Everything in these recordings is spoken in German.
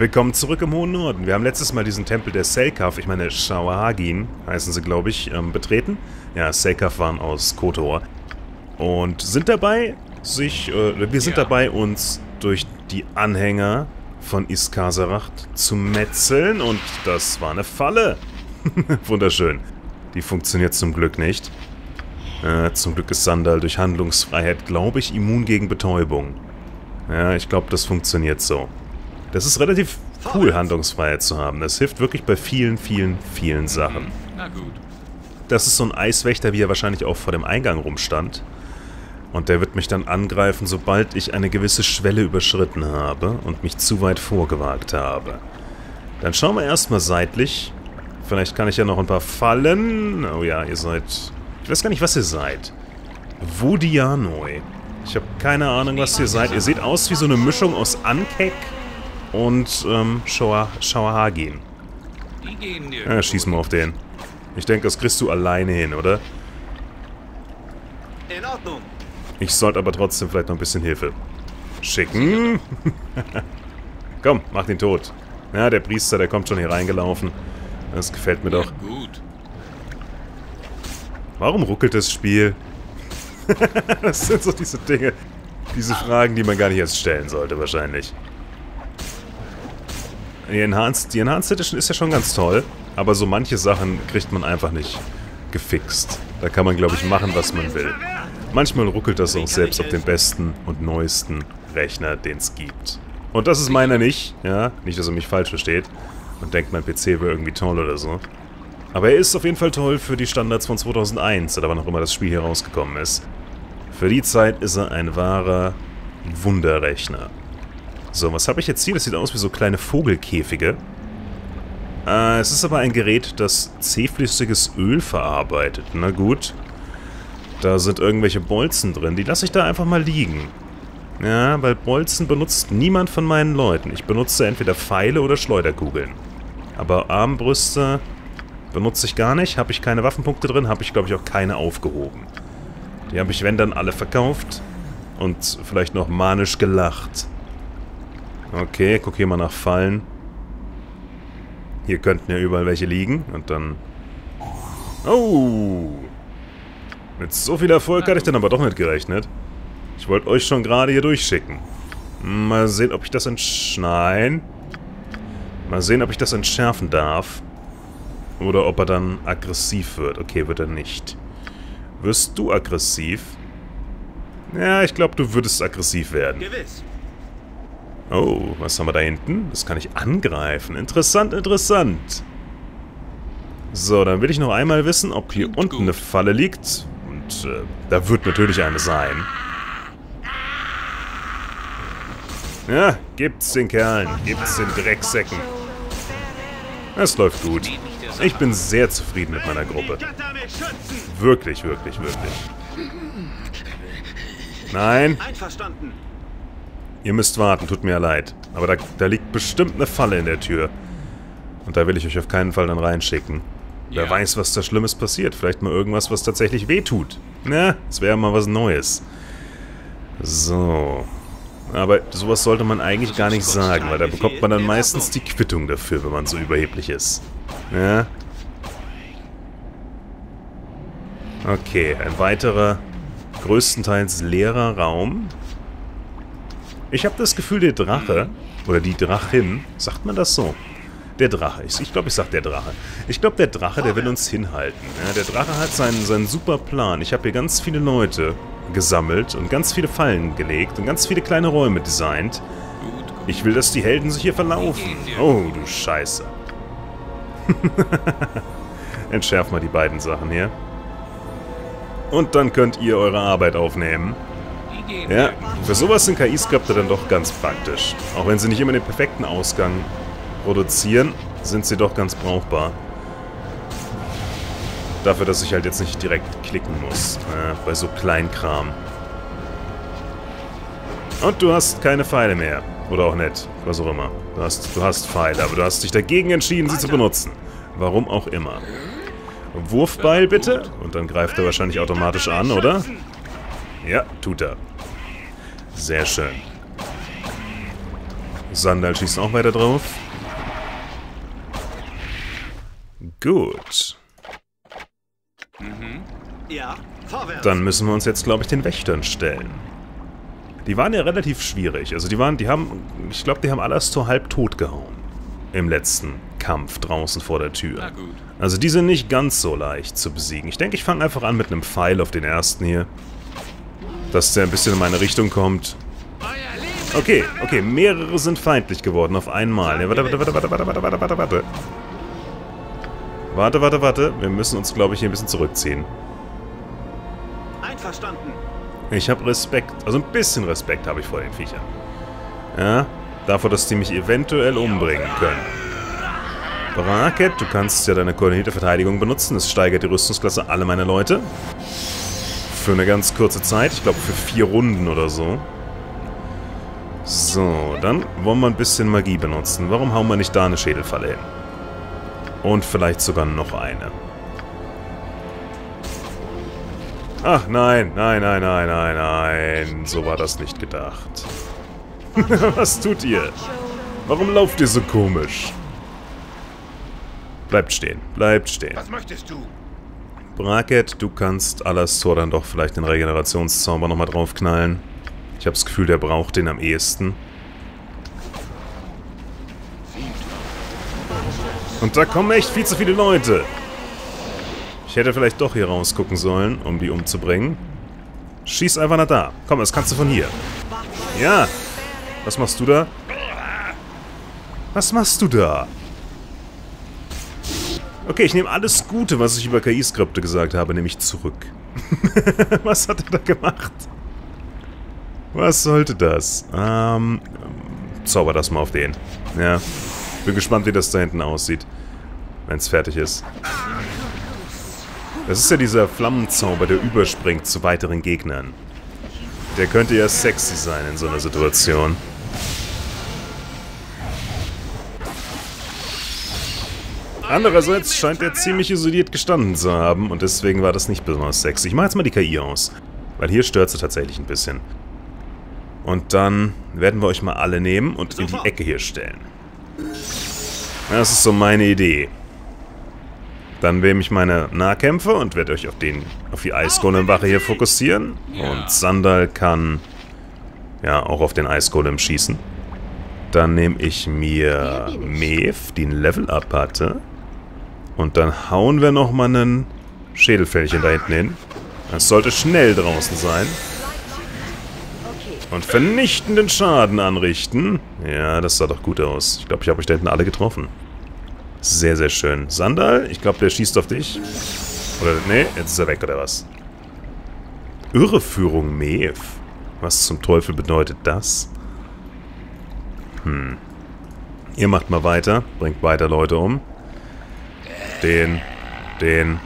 Willkommen zurück im hohen Norden. Wir haben letztes Mal diesen Tempel der Selkaf, ich meine Shawahagin heißen sie, glaube ich, ähm, betreten. Ja, Selkaf waren aus Kotor. Und sind dabei, sich, äh, wir sind ja. dabei, uns durch die Anhänger von Iskaseracht zu metzeln. Und das war eine Falle. Wunderschön. Die funktioniert zum Glück nicht. Äh, zum Glück ist Sandal durch Handlungsfreiheit, glaube ich, immun gegen Betäubung. Ja, ich glaube, das funktioniert so. Das ist relativ cool, Handlungsfreiheit zu haben. Das hilft wirklich bei vielen, vielen, vielen Sachen. Na gut. Das ist so ein Eiswächter, wie er wahrscheinlich auch vor dem Eingang rumstand. Und der wird mich dann angreifen, sobald ich eine gewisse Schwelle überschritten habe und mich zu weit vorgewagt habe. Dann schauen wir erstmal seitlich. Vielleicht kann ich ja noch ein paar Fallen. Oh ja, ihr seid... Ich weiß gar nicht, was ihr seid. Vodianoi. Ich habe keine Ahnung, was ihr seid. Ihr seht aus wie so eine Mischung aus Ankek und ähm, Shawahagin. Ja, schieß mal auf den. Ich denke, das kriegst du alleine hin, oder? In Ordnung. Ich sollte aber trotzdem vielleicht noch ein bisschen Hilfe schicken. Komm, mach den tot. Ja, der Priester, der kommt schon hier reingelaufen. Das gefällt mir doch. Warum ruckelt das Spiel? das sind so diese Dinge, diese Fragen, die man gar nicht erst stellen sollte, wahrscheinlich. Die Enhanced, die Enhanced Edition ist ja schon ganz toll, aber so manche Sachen kriegt man einfach nicht gefixt. Da kann man, glaube ich, machen, was man will. Manchmal ruckelt das auch selbst auf dem besten und neuesten Rechner, den es gibt. Und das ist meiner nicht, ja. Nicht, dass er mich falsch versteht und denkt, mein PC wäre irgendwie toll oder so. Aber er ist auf jeden Fall toll für die Standards von 2001 oder wann auch immer das Spiel hier rausgekommen ist. Für die Zeit ist er ein wahrer Wunderrechner. So, was habe ich jetzt hier? Das sieht aus wie so kleine Vogelkäfige. Äh, es ist aber ein Gerät, das zähflüssiges Öl verarbeitet. Na gut. Da sind irgendwelche Bolzen drin. Die lasse ich da einfach mal liegen. Ja, weil Bolzen benutzt niemand von meinen Leuten. Ich benutze entweder Pfeile oder Schleuderkugeln. Aber Armbrüste benutze ich gar nicht. Habe ich keine Waffenpunkte drin, habe ich glaube ich auch keine aufgehoben. Die habe ich, wenn dann, alle verkauft. Und vielleicht noch manisch gelacht. Okay, guck hier mal nach Fallen. Hier könnten ja überall welche liegen. Und dann... Oh! Mit so viel Erfolg hatte ich dann aber doch nicht gerechnet. Ich wollte euch schon gerade hier durchschicken. Mal sehen, ob ich das entschneiden. Mal sehen, ob ich das entschärfen darf. Oder ob er dann aggressiv wird. Okay, wird er nicht. Wirst du aggressiv? Ja, ich glaube, du würdest aggressiv werden. Gewiss. Oh, was haben wir da hinten? Das kann ich angreifen. Interessant, interessant. So, dann will ich noch einmal wissen, ob hier unten eine Falle liegt. Und äh, da wird natürlich eine sein. Ja, gibt's den Kerlen. Gibt's den Drecksäcken. Es läuft gut. Ich bin sehr zufrieden mit meiner Gruppe. Wirklich, wirklich, wirklich. Nein. Ihr müsst warten, tut mir leid. Aber da, da liegt bestimmt eine Falle in der Tür. Und da will ich euch auf keinen Fall dann reinschicken. Wer ja. weiß, was da Schlimmes passiert. Vielleicht mal irgendwas, was tatsächlich wehtut. Na, es wäre mal was Neues. So. Aber sowas sollte man eigentlich gar nicht sagen, weil da bekommt man dann meistens die Quittung dafür, wenn man so überheblich ist. Ja? Okay, ein weiterer, größtenteils leerer Raum. Ich habe das Gefühl, der Drache, oder die Drachin, sagt man das so? Der Drache. Ich, ich glaube, ich sag der Drache. Ich glaube, der Drache, der will uns hinhalten. Ja, der Drache hat seinen, seinen super Plan. Ich habe hier ganz viele Leute gesammelt und ganz viele Fallen gelegt und ganz viele kleine Räume designt. Ich will, dass die Helden sich hier verlaufen. Oh, du Scheiße. Entschärf mal die beiden Sachen hier. Und dann könnt ihr eure Arbeit aufnehmen. Ja, für sowas sind KI-Skripte dann doch ganz praktisch. Auch wenn sie nicht immer den perfekten Ausgang produzieren, sind sie doch ganz brauchbar. Dafür, dass ich halt jetzt nicht direkt klicken muss, äh, bei so Kleinkram. Und du hast keine Pfeile mehr. Oder auch nicht, was auch immer. Du hast, du hast Pfeile, aber du hast dich dagegen entschieden, sie zu benutzen. Warum auch immer. Wurfbeil bitte. Und dann greift er wahrscheinlich automatisch an, oder? Ja, tut er. Sehr schön. Sandal schießt auch weiter drauf. Gut. Mhm. Ja, vorwärts. Dann müssen wir uns jetzt, glaube ich, den Wächtern stellen. Die waren ja relativ schwierig. Also die waren, die haben, ich glaube, die haben Alastor halb tot gehauen. Im letzten Kampf draußen vor der Tür. Also die sind nicht ganz so leicht zu besiegen. Ich denke, ich fange einfach an mit einem Pfeil auf den ersten hier. Dass der ein bisschen in meine Richtung kommt. Okay, okay, mehrere sind feindlich geworden auf einmal. Ja, warte, warte, warte, warte, warte, warte, warte, warte, warte. Warte, warte, warte. Wir müssen uns, glaube ich, hier ein bisschen zurückziehen. einverstanden. Ich habe Respekt, also ein bisschen Respekt habe ich vor den Viechern. Ja, davor, dass die mich eventuell umbringen können. Bracket, du kannst ja deine koordinierte Verteidigung benutzen. Es steigert die Rüstungsklasse alle meine Leute. Für eine ganz kurze Zeit. Ich glaube für vier Runden oder so. So, dann wollen wir ein bisschen Magie benutzen. Warum hauen wir nicht da eine Schädelfalle hin? Und vielleicht sogar noch eine. Ach nein, nein, nein, nein, nein, nein. So war das nicht gedacht. Was tut ihr? Warum lauft ihr so komisch? Bleibt stehen, bleibt stehen. Was möchtest du? Bracket, du kannst Alastor dann doch vielleicht den Regenerationszauber nochmal draufknallen. Ich habe das Gefühl, der braucht den am ehesten. Und da kommen echt viel zu viele Leute. Ich hätte vielleicht doch hier rausgucken sollen, um die umzubringen. Schieß einfach nach da. Komm, das kannst du von hier. Ja. Was machst du da? Was machst du da? Okay, ich nehme alles Gute, was ich über KI-Skripte gesagt habe, nehme ich zurück. was hat er da gemacht? Was sollte das? Ähm, zauber das mal auf den. Ja. Bin gespannt, wie das da hinten aussieht. Wenn es fertig ist. Das ist ja dieser Flammenzauber, der überspringt zu weiteren Gegnern. Der könnte ja sexy sein in so einer Situation. Andererseits scheint er ziemlich isoliert gestanden zu haben und deswegen war das nicht besonders sexy. Ich mache jetzt mal die KI aus, weil hier stört sie tatsächlich ein bisschen. Und dann werden wir euch mal alle nehmen und in die Ecke hier stellen. Das ist so meine Idee. Dann nehme ich meine Nahkämpfer und werde euch auf, den, auf die Eisgolem-Wache hier fokussieren. Und Sandal kann ja auch auf den Eisgolem schießen. Dann nehme ich mir Mev, die ein Level-Up hatte. Und dann hauen wir nochmal einen Schädelfällchen da hinten hin. Das sollte schnell draußen sein. Und vernichtenden Schaden anrichten. Ja, das sah doch gut aus. Ich glaube, ich habe euch da hinten alle getroffen. Sehr, sehr schön. Sandal, ich glaube, der schießt auf dich. Oder, nee, jetzt ist er weg, oder was? Irreführung Mev. Was zum Teufel bedeutet das? Hm. Ihr macht mal weiter. Bringt weiter Leute um. Den. Den.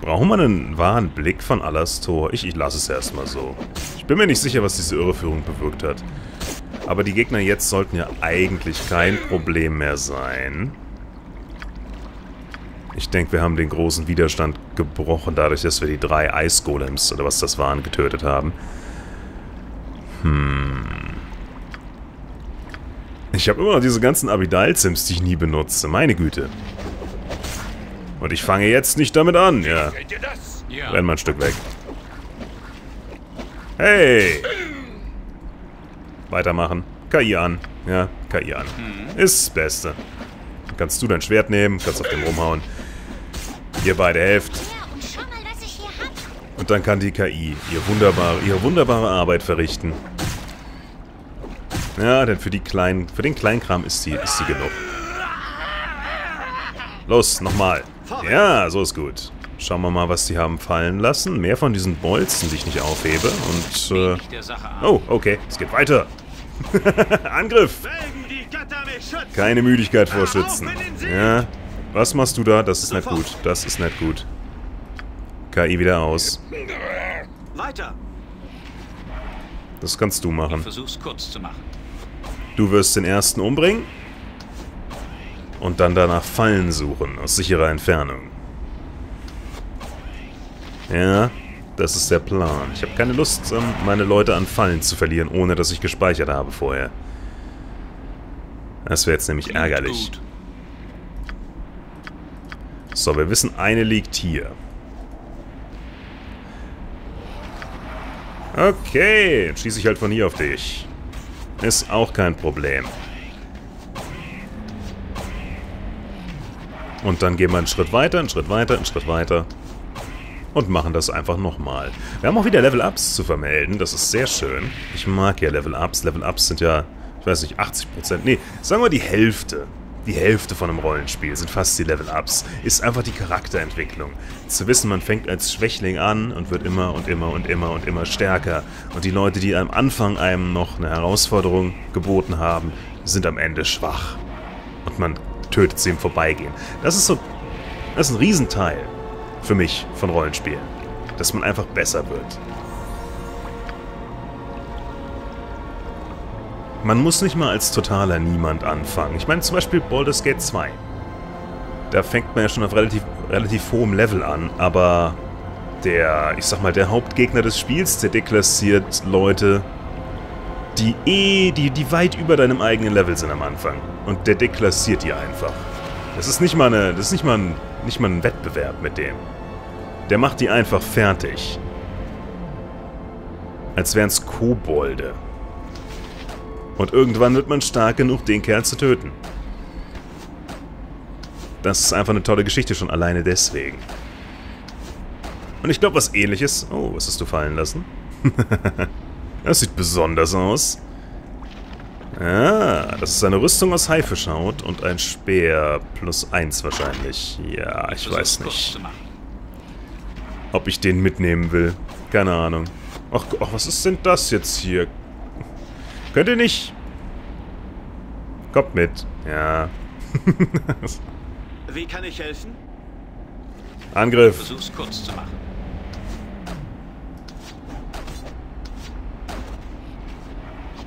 Brauchen wir einen wahren Blick von Alastor? Ich, ich lasse es erstmal so. Ich bin mir nicht sicher, was diese Irreführung bewirkt hat. Aber die Gegner jetzt sollten ja eigentlich kein Problem mehr sein. Ich denke, wir haben den großen Widerstand gebrochen, dadurch, dass wir die drei Eisgolems, oder was das waren, getötet haben. Hm. Ich habe immer noch diese ganzen Abidal-Sims, die ich nie benutze. Meine Güte. Und ich fange jetzt nicht damit an, ja. Renn mal ein Stück weg. Hey! Weitermachen. KI an. Ja, KI an. Ist das Beste. Dann kannst du dein Schwert nehmen, kannst auf dem rumhauen. Ihr beide helft. Und dann kann die KI ihr wunderbare, ihre wunderbare Arbeit verrichten. Ja, denn für die kleinen, für den Kleinkram ist sie, ist sie genug. Los, nochmal. Ja, so ist gut. Schauen wir mal, was die haben fallen lassen. Mehr von diesen Bolzen, die ich nicht aufhebe. Und, äh... Oh, okay. Es geht weiter. Angriff! Keine Müdigkeit vor Schützen. Ja. Was machst du da? Das ist nicht gut. Das ist nicht gut. KI wieder aus. Weiter. Das kannst du Ich machen. versuch's kurz zu machen. Du wirst den ersten umbringen. Und dann danach Fallen suchen, aus sicherer Entfernung. Ja, Das ist der Plan. Ich habe keine Lust, ähm, meine Leute an Fallen zu verlieren, ohne dass ich gespeichert habe vorher. Das wäre jetzt nämlich ärgerlich. So, wir wissen, eine liegt hier. Okay, dann schieße ich halt von hier auf dich. Ist auch kein Problem. Und dann gehen wir einen Schritt weiter, einen Schritt weiter, einen Schritt weiter. Und machen das einfach nochmal. Wir haben auch wieder Level-Ups zu vermelden. Das ist sehr schön. Ich mag ja Level-Ups. Level-Ups sind ja, ich weiß nicht, 80%. Nee, sagen wir die Hälfte. Die Hälfte von einem Rollenspiel sind fast die Level-Ups. Ist einfach die Charakterentwicklung. Zu wissen, man fängt als Schwächling an und wird immer und immer und immer und immer stärker. Und die Leute, die am Anfang einem noch eine Herausforderung geboten haben, sind am Ende schwach. Und man tötet sie im Vorbeigehen. Das ist so... Das ist ein Riesenteil für mich von Rollenspielen. Dass man einfach besser wird. Man muss nicht mal als totaler Niemand anfangen. Ich meine zum Beispiel Baldur's Gate 2. Da fängt man ja schon auf relativ, relativ hohem Level an, aber der, ich sag mal, der Hauptgegner des Spiels, der deklassiert Leute, die eh, die, die weit über deinem eigenen Level sind am Anfang. Und der deklassiert die einfach. Das ist nicht mal eine, das ist nicht mal ein, nicht mal ein Wettbewerb mit dem. Der macht die einfach fertig. Als wären's Kobolde. Und irgendwann wird man stark genug, den Kerl zu töten. Das ist einfach eine tolle Geschichte, schon alleine deswegen. Und ich glaube, was ähnliches... Oh, was hast du fallen lassen? das sieht besonders aus. Ah, das ist eine Rüstung aus Haifischhaut und ein Speer plus eins wahrscheinlich. Ja, ich weiß nicht, ob ich den mitnehmen will. Keine Ahnung. Ach, ach, was ist denn das jetzt hier? Könnt ihr nicht... Kommt mit. Ja. Wie kann ich helfen? Angriff. Versuch's kurz zu machen.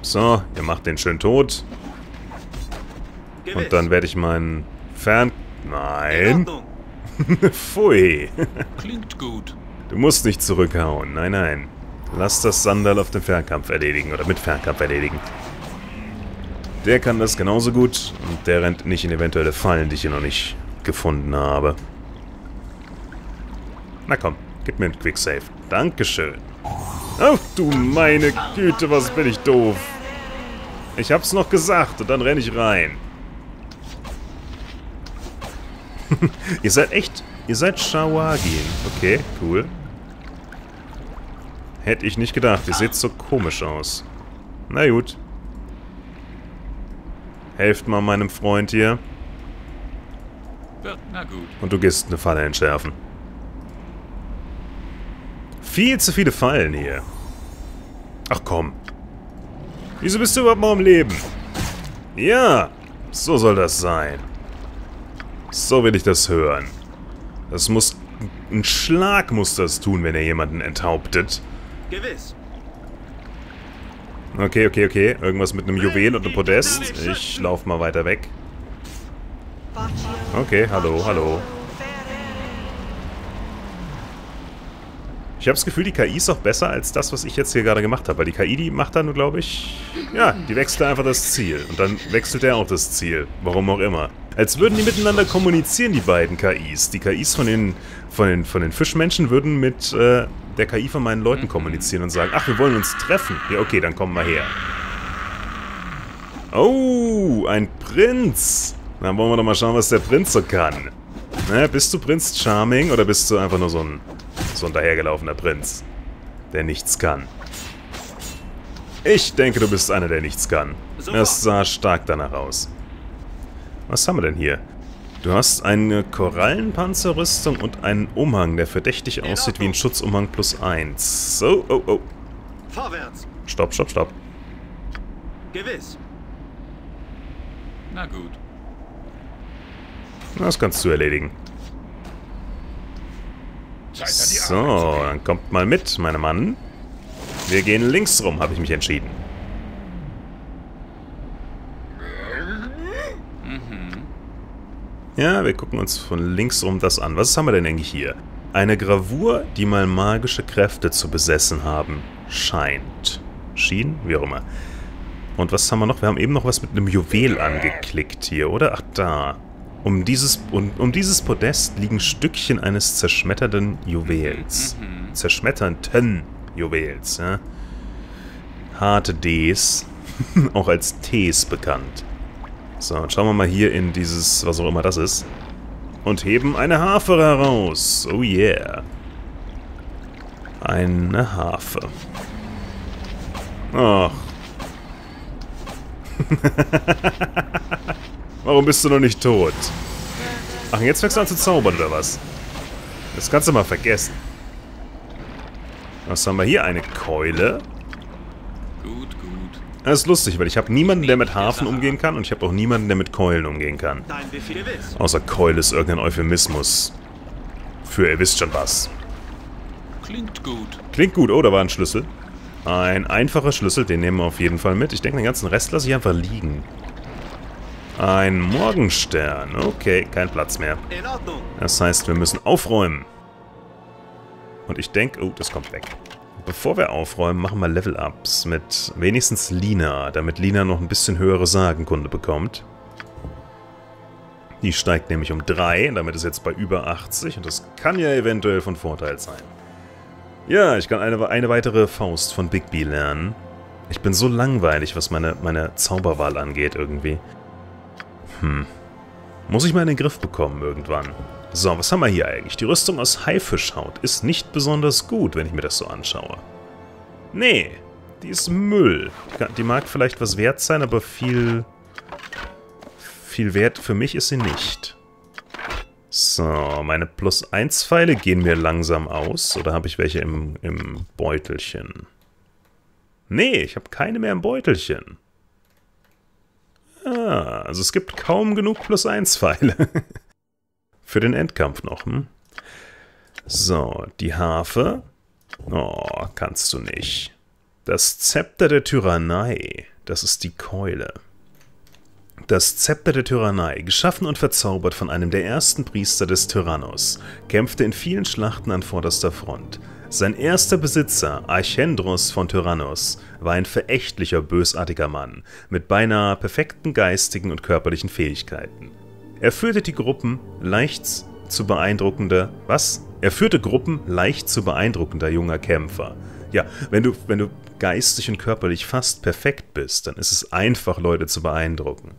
So, ihr macht den schön tot. Und dann werde ich meinen Fern... In Nein. Pfui. Klingt gut. Du musst nicht zurückhauen. Nein, nein. Lass das Sandal auf dem Fernkampf erledigen. Oder mit Fernkampf erledigen. Der kann das genauso gut. Und der rennt nicht in eventuelle Fallen, die ich hier noch nicht gefunden habe. Na komm, gib mir einen Quicksave. Dankeschön. Ach du meine Güte, was bin ich doof. Ich hab's noch gesagt und dann renn ich rein. ihr seid echt... Ihr seid Shawagin. Okay, cool. Hätte ich nicht gedacht. Ihr seht so komisch aus. Na gut. Helft mal meinem Freund hier. Wird na gut. Und du gehst eine Falle entschärfen. Viel zu viele Fallen hier. Ach komm. Wieso bist du überhaupt noch am Leben? Ja, so soll das sein. So will ich das hören. Das muss... Ein Schlag muss das tun, wenn er jemanden enthauptet. Gewiss. Okay, okay, okay. Irgendwas mit einem Juwel und einem Podest. Ich lauf mal weiter weg. Okay, hallo, hallo. Ich habe das Gefühl, die KI ist auch besser als das, was ich jetzt hier gerade gemacht habe. Weil die KI, die macht dann nur, glaube ich... Ja, die wechselt einfach das Ziel. Und dann wechselt er auch das Ziel. Warum auch immer. Als würden die miteinander kommunizieren, die beiden KIs. Die KIs von den, von den, von den Fischmenschen würden mit äh, der KI von meinen Leuten kommunizieren und sagen, ach, wir wollen uns treffen. Ja, okay, dann kommen wir her. Oh, ein Prinz. Dann wollen wir doch mal schauen, was der Prinz so kann. Na, bist du Prinz Charming oder bist du einfach nur so ein, so ein dahergelaufener Prinz, der nichts kann? Ich denke, du bist einer, der nichts kann. Das sah stark danach aus. Was haben wir denn hier? Du hast eine Korallenpanzerrüstung und einen Umhang, der verdächtig aussieht wie ein Schutzumhang plus 1. So, oh, oh. Vorwärts. Stopp, stopp, stopp. Gewiss. Na gut. Das kannst du erledigen. So, dann kommt mal mit, meine Mann. Wir gehen links rum, habe ich mich entschieden. Ja, wir gucken uns von links rum das an. Was haben wir denn eigentlich hier? Eine Gravur, die mal magische Kräfte zu besessen haben scheint. Schien? Wie auch immer. Und was haben wir noch? Wir haben eben noch was mit einem Juwel angeklickt hier, oder? Ach, da. Um dieses, um, um dieses Podest liegen Stückchen eines zerschmetternden Juwels. Zerschmetternden Juwels, ja. Harte Ds. auch als Ts bekannt. So, und schauen wir mal hier in dieses, was auch immer das ist. Und heben eine Harfe heraus. Oh yeah. Eine Harfe. Ach. Warum bist du noch nicht tot? Ach, jetzt fängst du an zu zaubern, oder was? Das kannst du mal vergessen. Was haben wir hier? Eine Keule. Gut, gut. Das ist lustig, weil ich habe niemanden, der mit Hafen umgehen kann und ich habe auch niemanden, der mit Keulen umgehen kann. Außer Keule ist irgendein Euphemismus. Für ihr wisst schon was. Klingt gut. Klingt gut. Oh, da war ein Schlüssel. Ein einfacher Schlüssel, den nehmen wir auf jeden Fall mit. Ich denke, den ganzen Rest lasse ich einfach liegen. Ein Morgenstern. Okay, kein Platz mehr. Das heißt, wir müssen aufräumen. Und ich denke... Oh, das kommt weg. Bevor wir aufräumen, machen wir Level-Ups mit wenigstens Lina, damit Lina noch ein bisschen höhere Sagenkunde bekommt. Die steigt nämlich um 3, damit ist jetzt bei über 80 und das kann ja eventuell von Vorteil sein. Ja, ich kann eine, eine weitere Faust von Bigby lernen. Ich bin so langweilig, was meine, meine Zauberwahl angeht irgendwie. Hm. Muss ich mal in den Griff bekommen irgendwann. So, was haben wir hier eigentlich? Die Rüstung aus Haifischhaut ist nicht besonders gut, wenn ich mir das so anschaue. Nee, die ist Müll. Die, kann, die mag vielleicht was wert sein, aber viel... Viel wert für mich ist sie nicht. So, meine plus 1 Pfeile gehen mir langsam aus. Oder habe ich welche im, im Beutelchen? Nee, ich habe keine mehr im Beutelchen. Ah, also es gibt kaum genug plus 1 Pfeile. Für den Endkampf noch, hm? So, die Harfe. Oh, kannst du nicht. Das Zepter der Tyrannei. Das ist die Keule. Das Zepter der Tyrannei, geschaffen und verzaubert von einem der ersten Priester des Tyrannos, kämpfte in vielen Schlachten an vorderster Front. Sein erster Besitzer, Archendros von Tyrannos, war ein verächtlicher, bösartiger Mann mit beinahe perfekten geistigen und körperlichen Fähigkeiten. Er führte die Gruppen leicht zu beeindruckender... Was? Er führte Gruppen leicht zu beeindruckender junger Kämpfer. Ja, wenn du, wenn du geistig und körperlich fast perfekt bist, dann ist es einfach, Leute zu beeindrucken.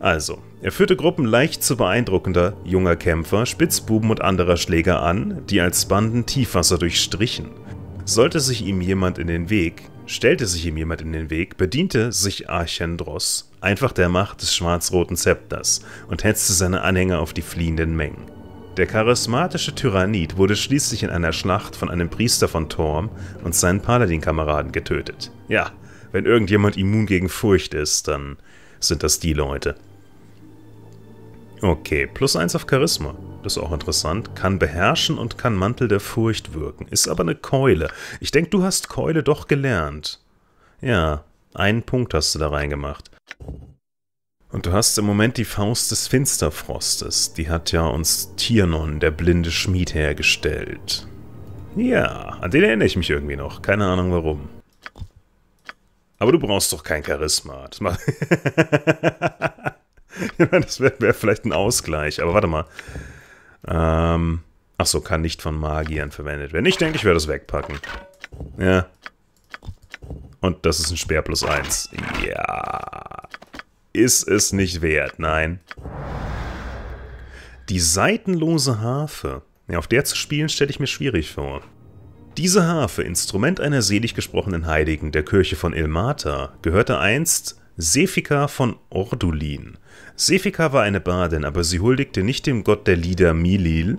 Also, er führte Gruppen leicht zu beeindruckender junger Kämpfer, Spitzbuben und anderer Schläger an, die als Banden Tiefwasser durchstrichen. Sollte sich ihm jemand in den Weg, stellte sich ihm jemand in den Weg, bediente sich Archendros einfach der Macht des schwarz-roten Zepters und hetzte seine Anhänger auf die fliehenden Mengen. Der charismatische Tyrannid wurde schließlich in einer Schlacht von einem Priester von Torm und seinen Paladin-Kameraden getötet. Ja, wenn irgendjemand immun gegen Furcht ist, dann sind das die Leute. Okay, plus eins auf Charisma. Das ist auch interessant. Kann beherrschen und kann Mantel der Furcht wirken. Ist aber eine Keule. Ich denke, du hast Keule doch gelernt. Ja, einen Punkt hast du da reingemacht. Und du hast im Moment die Faust des Finsterfrostes. Die hat ja uns Tiernon, der blinde Schmied, hergestellt. Ja, an den erinnere ich mich irgendwie noch. Keine Ahnung warum. Aber du brauchst doch kein Charisma. Das das wäre wär vielleicht ein Ausgleich. Aber warte mal. Ähm, Achso, kann nicht von Magiern verwendet werden. Ich denke, ich werde das wegpacken. Ja. Und das ist ein Speer plus 1. Ja. Ist es nicht wert, nein. Die seitenlose Harfe. Ja, auf der zu spielen stelle ich mir schwierig vor. Diese Harfe, Instrument einer selig gesprochenen Heiligen der Kirche von Ilmata, gehörte einst Sefika von Ordulin. Sefika war eine Badin, aber sie huldigte nicht dem Gott der Lieder Milil,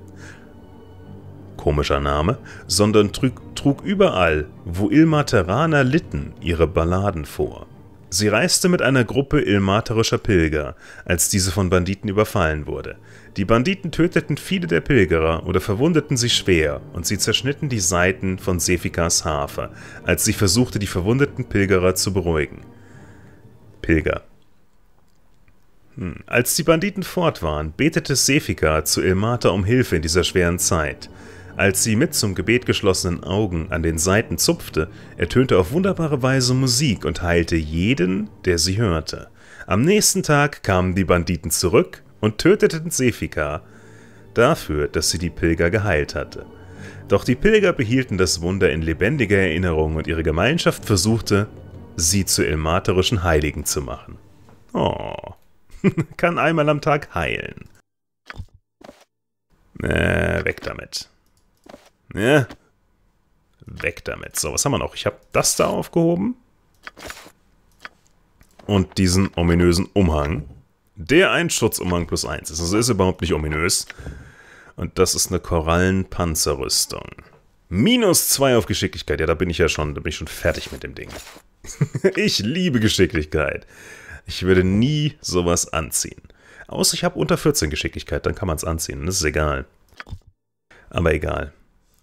komischer Name, sondern trug, trug überall, wo Ilmateraner litten, ihre Balladen vor. Sie reiste mit einer Gruppe ilmaterischer Pilger, als diese von Banditen überfallen wurde. Die Banditen töteten viele der Pilgerer oder verwundeten sie schwer und sie zerschnitten die Seiten von Sefikas Harfe, als sie versuchte, die verwundeten Pilgerer zu beruhigen. Pilger. Hm. Als die Banditen fort waren, betete Sefika zu Ilmata um Hilfe in dieser schweren Zeit. Als sie mit zum Gebet geschlossenen Augen an den Seiten zupfte, ertönte auf wunderbare Weise Musik und heilte jeden, der sie hörte. Am nächsten Tag kamen die Banditen zurück und töteten Sefika dafür, dass sie die Pilger geheilt hatte. Doch die Pilger behielten das Wunder in lebendiger Erinnerung und ihre Gemeinschaft versuchte, sie zu ilmaterischen Heiligen zu machen. Oh, kann einmal am Tag heilen. Äh, weg damit. Ja. Weg damit. So, was haben wir noch? Ich habe das da aufgehoben. Und diesen ominösen Umhang. Der ein Schutzumhang plus eins ist. Also ist überhaupt nicht ominös. Und das ist eine Korallenpanzerrüstung. Minus zwei auf Geschicklichkeit. Ja, da bin ich ja schon, da bin ich schon fertig mit dem Ding. ich liebe Geschicklichkeit. Ich würde nie sowas anziehen. Außer ich habe unter 14 Geschicklichkeit, dann kann man es anziehen. Das ist egal. Aber egal.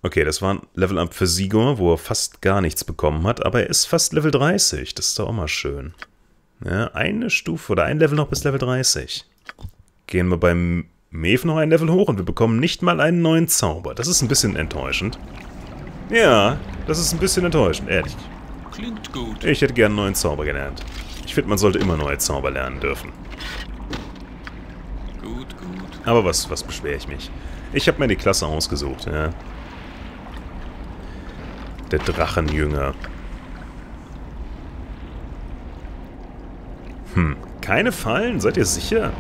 Okay, das war ein Level-Up für Sigor, wo er fast gar nichts bekommen hat, aber er ist fast Level 30. Das ist doch auch mal schön. Ja, eine Stufe oder ein Level noch bis Level 30. Gehen wir beim Mev noch ein Level hoch und wir bekommen nicht mal einen neuen Zauber. Das ist ein bisschen enttäuschend. Ja, das ist ein bisschen enttäuschend, ehrlich. Klingt gut. Ich hätte gern einen neuen Zauber gelernt. Ich finde, man sollte immer neue Zauber lernen dürfen. Gut, gut. Aber was, was beschwere ich mich? Ich habe mir die Klasse ausgesucht, ja. Der Drachenjünger. Hm, keine Fallen? Seid ihr sicher?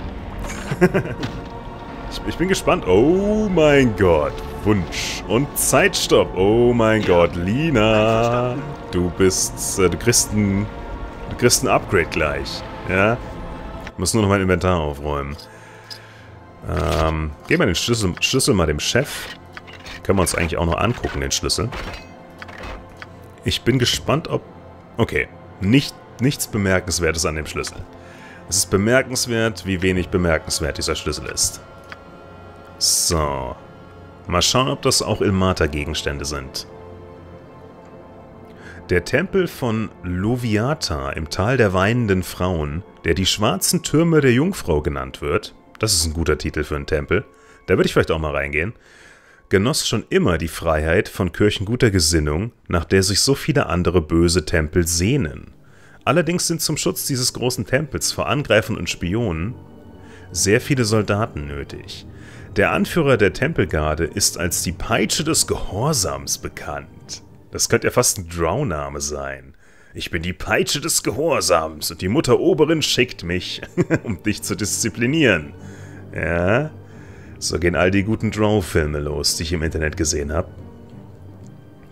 ich, ich, bin gespannt. Oh mein Gott. Wunsch. Und Zeitstopp. Oh mein Gott. Lina. Du bist... Äh, du kriegst ein... Du kriegst ein Upgrade gleich. Ja? Ich muss nur noch mein Inventar aufräumen. Ähm, geben wir den Schlüssel, Schlüssel mal dem Chef. Können wir uns eigentlich auch noch angucken, den Schlüssel. Ich bin gespannt, ob... Okay, nicht, nichts Bemerkenswertes an dem Schlüssel. Es ist bemerkenswert, wie wenig bemerkenswert dieser Schlüssel ist. So. Mal schauen, ob das auch Ilmata-Gegenstände sind. Der Tempel von Loviata im Tal der weinenden Frauen, der die schwarzen Türme der Jungfrau genannt wird, das ist ein guter Titel für einen Tempel, da würde ich vielleicht auch mal reingehen, genoss schon immer die Freiheit von kirchenguter Gesinnung, nach der sich so viele andere böse Tempel sehnen. Allerdings sind zum Schutz dieses großen Tempels vor Angreifern und Spionen sehr viele Soldaten nötig. Der Anführer der Tempelgarde ist als die Peitsche des Gehorsams bekannt. Das könnte ja fast ein Drow-Name sein. Ich bin die Peitsche des Gehorsams und die Mutter Oberin schickt mich, um dich zu disziplinieren. Ja, so gehen all die guten Drow-Filme los, die ich im Internet gesehen habe.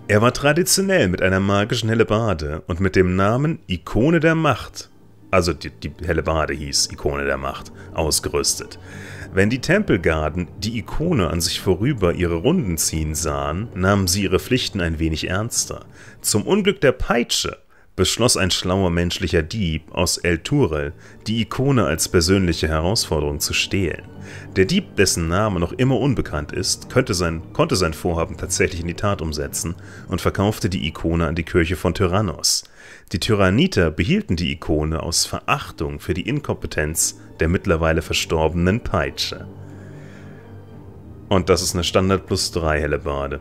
Er war traditionell mit einer magischen Hellebarde und mit dem Namen Ikone der Macht, also die, die Hellebarde hieß Ikone der Macht, ausgerüstet. Wenn die Tempelgarden die Ikone an sich vorüber ihre Runden ziehen sahen, nahmen sie ihre Pflichten ein wenig ernster. Zum Unglück der Peitsche beschloss ein schlauer menschlicher Dieb aus El Turel, die Ikone als persönliche Herausforderung zu stehlen. Der Dieb, dessen Name noch immer unbekannt ist, sein, konnte sein Vorhaben tatsächlich in die Tat umsetzen und verkaufte die Ikone an die Kirche von Tyrannos. Die Tyranniter behielten die Ikone aus Verachtung für die Inkompetenz der mittlerweile verstorbenen Peitsche. Und das ist eine Standard plus 3 Hellebarde,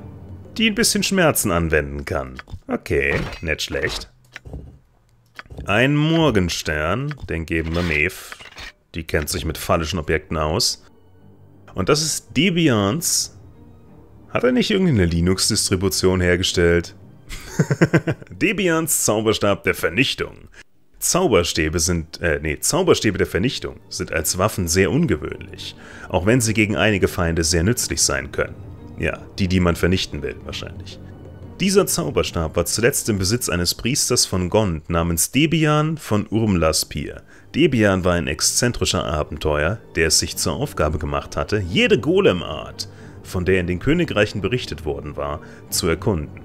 die ein bisschen Schmerzen anwenden kann. Okay, nicht schlecht. Ein Morgenstern, den geben wir Mev. Die kennt sich mit phallischen Objekten aus. Und das ist Debians. Hat er nicht irgendeine Linux-Distribution hergestellt? Debians Zauberstab der Vernichtung. Zauberstäbe sind, äh, nee, Zauberstäbe der Vernichtung sind als Waffen sehr ungewöhnlich, auch wenn sie gegen einige Feinde sehr nützlich sein können. Ja, die, die man vernichten will, wahrscheinlich. Dieser Zauberstab war zuletzt im Besitz eines Priesters von Gond namens Debian von Urmlaspir. Debian war ein exzentrischer Abenteuer, der es sich zur Aufgabe gemacht hatte, jede Golemart, von der in den Königreichen berichtet worden war, zu erkunden.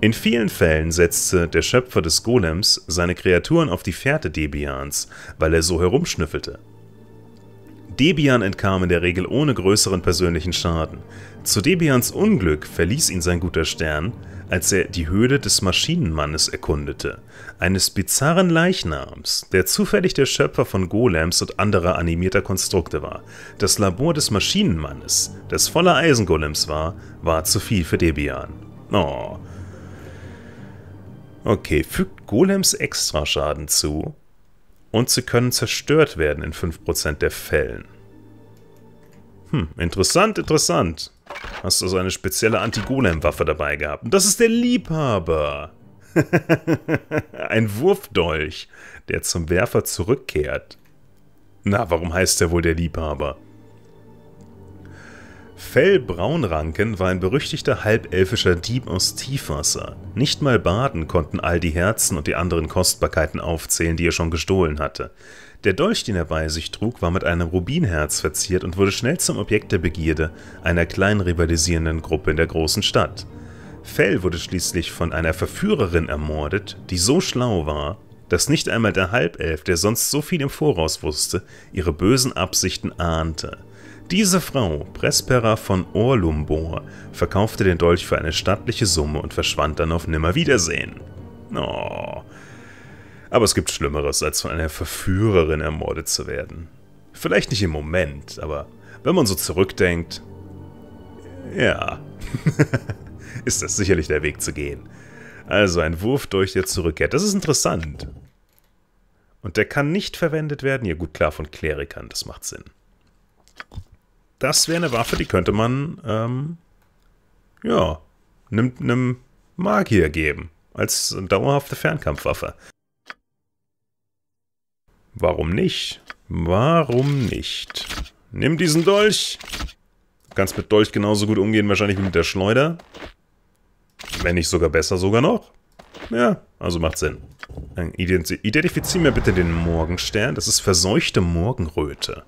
In vielen Fällen setzte der Schöpfer des Golems seine Kreaturen auf die Fährte Debians, weil er so herumschnüffelte. Debian entkam in der Regel ohne größeren persönlichen Schaden. Zu Debians Unglück verließ ihn sein guter Stern, als er die Höhle des Maschinenmannes erkundete, eines bizarren Leichnams, der zufällig der Schöpfer von Golems und anderer animierter Konstrukte war. Das Labor des Maschinenmannes, das voller Eisengolems war, war zu viel für Debian. Oh. Okay, fügt Golems Extraschaden zu und sie können zerstört werden in 5% der Fällen. Hm, interessant, interessant. Hast du so eine spezielle Anti-Golem-Waffe dabei gehabt. Und das ist der Liebhaber. Ein Wurfdolch, der zum Werfer zurückkehrt. Na, warum heißt er wohl der Liebhaber? Fell Braunranken war ein berüchtigter halbelfischer Dieb aus Tiefwasser. Nicht mal Baden konnten all die Herzen und die anderen Kostbarkeiten aufzählen, die er schon gestohlen hatte. Der Dolch, den er bei sich trug, war mit einem Rubinherz verziert und wurde schnell zum Objekt der Begierde einer klein rivalisierenden Gruppe in der großen Stadt. Fell wurde schließlich von einer Verführerin ermordet, die so schlau war, dass nicht einmal der Halbelf, der sonst so viel im Voraus wusste, ihre bösen Absichten ahnte. Diese Frau, Prespera von Orlumbor, verkaufte den Dolch für eine stattliche Summe und verschwand dann auf Nimmerwiedersehen. Oh. Aber es gibt Schlimmeres, als von einer Verführerin ermordet zu werden. Vielleicht nicht im Moment, aber wenn man so zurückdenkt, ja, ist das sicherlich der Weg zu gehen. Also ein Wurf durch, der zurückkehrt. Das ist interessant. Und der kann nicht verwendet werden. Ja gut, klar, von Klerikern, das macht Sinn das wäre eine Waffe, die könnte man, ähm, ja, einem, Magier geben. Als dauerhafte Fernkampfwaffe. Warum nicht? Warum nicht? Nimm diesen Dolch. Du kannst mit Dolch genauso gut umgehen, wahrscheinlich wie mit der Schleuder. Wenn nicht sogar besser, sogar noch. Ja, also macht Sinn. Identifizier mir bitte den Morgenstern. Das ist verseuchte Morgenröte.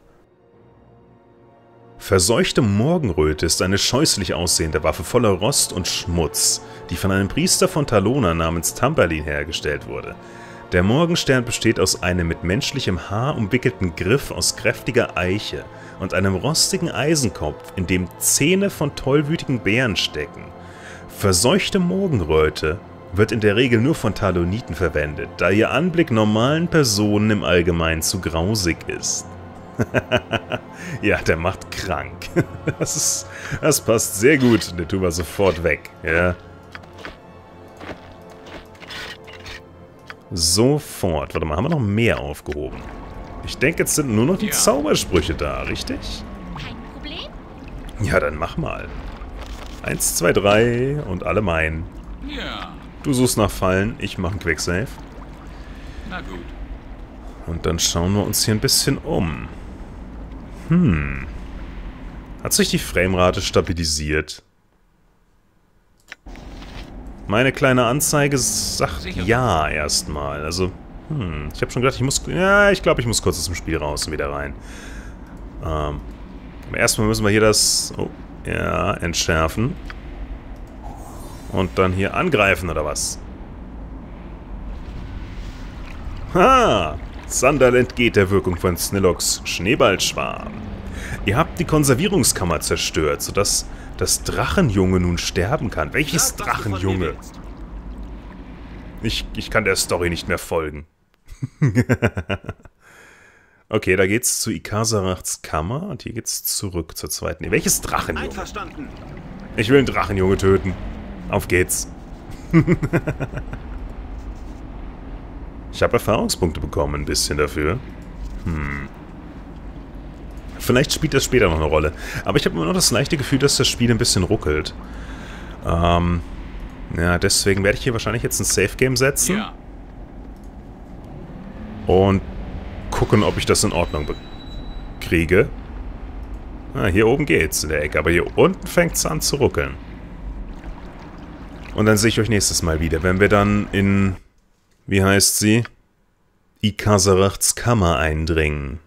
Verseuchte Morgenröte ist eine scheußlich aussehende Waffe voller Rost und Schmutz, die von einem Priester von Talona namens Tamberlin hergestellt wurde. Der Morgenstern besteht aus einem mit menschlichem Haar umwickelten Griff aus kräftiger Eiche und einem rostigen Eisenkopf, in dem Zähne von tollwütigen Bären stecken. Verseuchte Morgenröte wird in der Regel nur von Taloniten verwendet, da ihr Anblick normalen Personen im Allgemeinen zu grausig ist. ja, der macht krank. das, ist, das passt sehr gut. Der tun wir sofort weg. Ja. Sofort. Warte mal, haben wir noch mehr aufgehoben? Ich denke, jetzt sind nur noch die ja. Zaubersprüche da, richtig? Kein Problem. Ja, dann mach mal. Eins, zwei, drei und alle meinen. Ja. Du suchst nach Fallen, ich mach einen Quicksave. Na gut. Und dann schauen wir uns hier ein bisschen um. Hm. Hat sich die Framerate stabilisiert? Meine kleine Anzeige sagt Sicher. ja erstmal. Also, hm. Ich habe schon gedacht, ich muss... Ja, ich glaube, ich muss kurz aus dem Spiel raus und wieder rein. Ähm. Aber erstmal müssen wir hier das... Oh, ja, entschärfen. Und dann hier angreifen, oder was? Ha! Sunderland geht der Wirkung von Snillocks Schneeballschwarm. Ihr habt die Konservierungskammer zerstört, sodass das Drachenjunge nun sterben kann. Welches Drachenjunge? Ich, ich kann der Story nicht mehr folgen. okay, da geht's zu Ikasarachts Kammer und hier geht's zurück zur zweiten. Welches Drachenjunge? Einverstanden. Ich will einen Drachenjunge töten. Auf geht's. Ich habe Erfahrungspunkte bekommen, ein bisschen dafür. Hm. Vielleicht spielt das später noch eine Rolle. Aber ich habe immer noch das leichte Gefühl, dass das Spiel ein bisschen ruckelt. Ähm, ja, deswegen werde ich hier wahrscheinlich jetzt ein Safe-Game setzen. Ja. Und gucken, ob ich das in Ordnung kriege. Ah, hier oben geht's in der Ecke, aber hier unten fängt es an zu ruckeln. Und dann sehe ich euch nächstes Mal wieder, wenn wir dann in wie heißt sie? Ikasarachts Kammer eindringen.